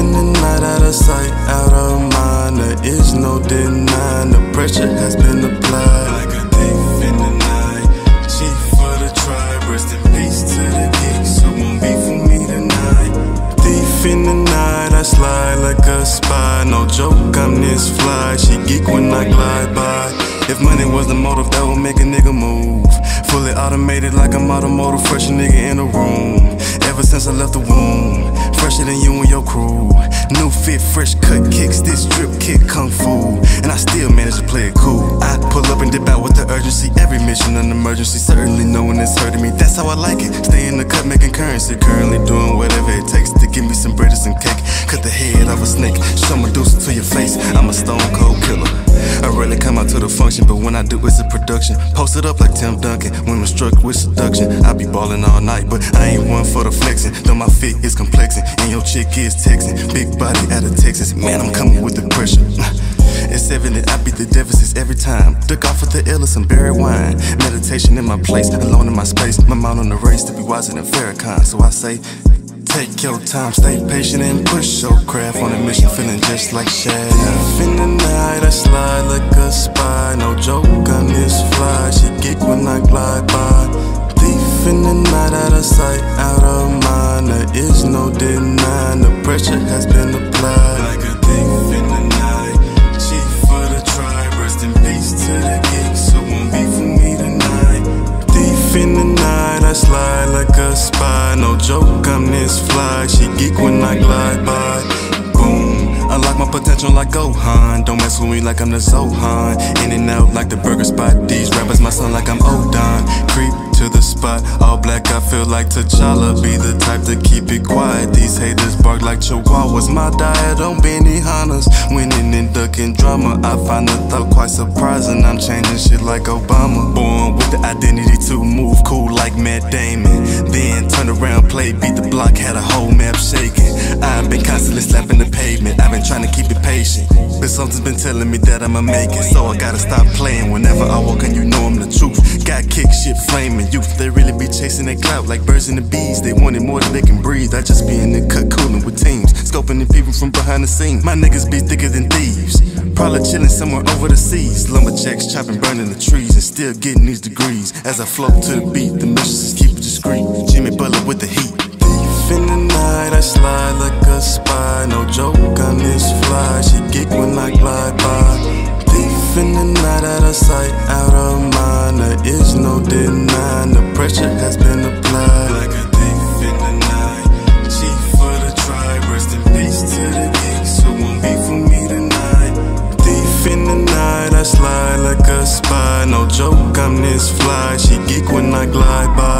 The night, out of sight, out of mind. There is no denying the pressure has been applied. Like a thief in the night, chief for the tribe. Rest in peace to the geeks who won't be for me tonight. Thief in the night, I slide like a spy. No joke, I'm this fly. She geek when I glide by. If money was the motive, that would make a nigga move. Fully automated like I'm automotive, fresh a nigga in the room. And I still manage to play it cool. I pull up and dip out with the urgency. Every mission an emergency, certainly no one is hurting me. That's how I like it. Stay in the cut, making currency. Currently doing whatever it takes to give me some bread and some cake. Cut the head off a snake, show my Medusa to your face. I'm a stone cold killer. I rarely come out to the function, but when I do, it's a production. Post it up like Tim Duncan. Women struck with seduction. I be ballin' all night, but I ain't one for the flexing. Though my fit is complexing, and your chick is texting. Big body out of Texas. Man, I'm coming with the pressure. It's evident I beat the deficits every time. Duck off with the illest and berry wine. Meditation in my place, alone in my space. My mind on the race to be wiser than Farrakhan. So I say, Take your time, stay patient and push your craft on a mission, feeling just like Shad. In the night, I slide like a spy. No joke, I'm this fly. She geek when I glide by. Thief in the night, out of sight, out of mind. There is no denying fly. She geek when I glide by. Boom, unlock my potential like Gohan. Don't mess with me like I'm the Zohan. In and out like the burger spot. These rappers my son like I'm Odon. Creep to the spot, all black. I feel like T'Challa. Be the type to keep it quiet. These haters bark like chihuahuas. My diet on Benihana's. Winning and ducking drama. I find the thought quite surprising. I'm changing shit like Obama. Born with the identity to move cool like Matt Damon. Around, play, beat the block, had a whole map shaking. I've been constantly slapping the pavement. I've been trying to keep it patient. But something's been telling me that I'ma make it. So I gotta stop playing. Whenever I walk in, you know I'm the truth. Got kick shit flaming youth. They really be chasing that clout like birds and the bees. They wanted more than they can breathe. I just be in the cut cooling with teams. Scoping the people from behind the scenes. My niggas be thicker than thieves. Probably chilling somewhere over the seas. Lumberjacks chopping, burning the trees, and still getting these degrees. As I float to the beat, the missions keep it discreet. Jimmy Butler with the heat. Thief in the night, I slide like a spy. No joke, I'm this fly. She geek when I glide by. Thief in the night, out of sight, out of mind. There is no denying the pressure has been applied. Like a thief in the night, chief for the tribe. Rest in peace to the geeks who won't be for me tonight. Thief in the night, I slide like a spy. No joke, I'm this fly. She geek when I glide by.